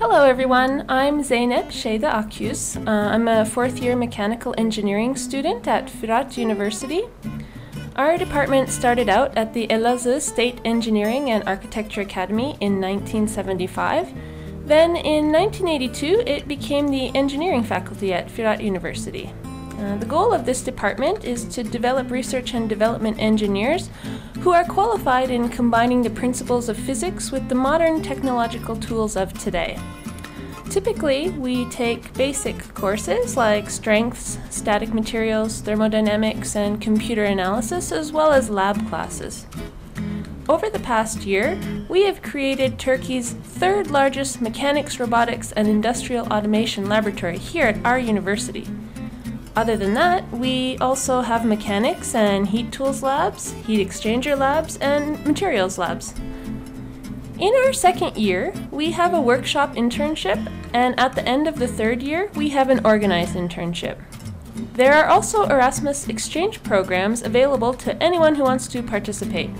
Hello everyone, I'm Zeynep Şeyda Akyüz. Uh, I'm a fourth year mechanical engineering student at Fırat University. Our department started out at the Elazığ State Engineering and Architecture Academy in 1975. Then in 1982, it became the engineering faculty at Fırat University. Uh, the goal of this department is to develop research and development engineers who are qualified in combining the principles of physics with the modern technological tools of today. Typically, we take basic courses like strengths, static materials, thermodynamics, and computer analysis, as well as lab classes. Over the past year, we have created Turkey's third largest mechanics, robotics, and industrial automation laboratory here at our university. Other than that, we also have mechanics and heat tools labs, heat exchanger labs, and materials labs. In our second year, we have a workshop internship, and at the end of the third year, we have an organized internship. There are also Erasmus exchange programs available to anyone who wants to participate.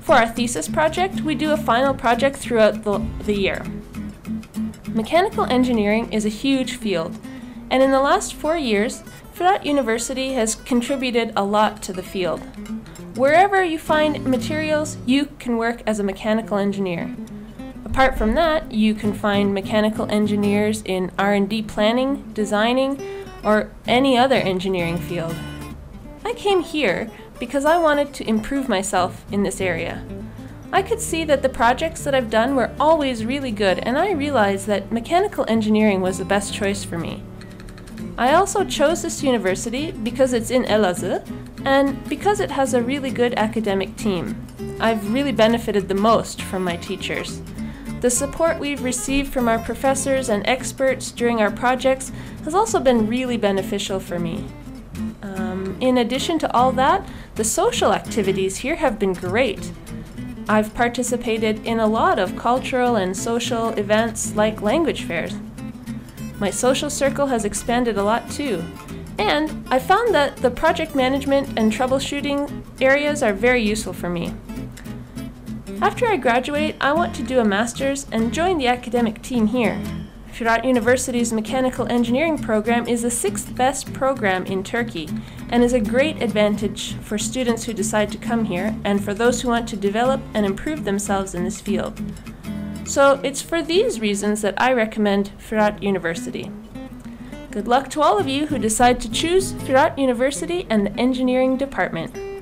For our thesis project, we do a final project throughout the, the year. Mechanical engineering is a huge field, and in the last four years, Fırat University has contributed a lot to the field. Wherever you find materials, you can work as a mechanical engineer. Apart from that, you can find mechanical engineers in R&D planning, designing, or any other engineering field. I came here because I wanted to improve myself in this area. I could see that the projects that I've done were always really good, and I realized that mechanical engineering was the best choice for me. I also chose this university because it's in Elazığ and because it has a really good academic team. I've really benefited the most from my teachers. The support we've received from our professors and experts during our projects has also been really beneficial for me. Um, in addition to all that, the social activities here have been great. I've participated in a lot of cultural and social events like language fairs. My social circle has expanded a lot too. And I found that the project management and troubleshooting areas are very useful for me. After I graduate, I want to do a master's and join the academic team here. Fırat University's mechanical engineering program is the sixth best program in Turkey and is a great advantage for students who decide to come here and for those who want to develop and improve themselves in this field. So it's for these reasons that I recommend Fırat University. Good luck to all of you who decide to choose Fırat University and the engineering department.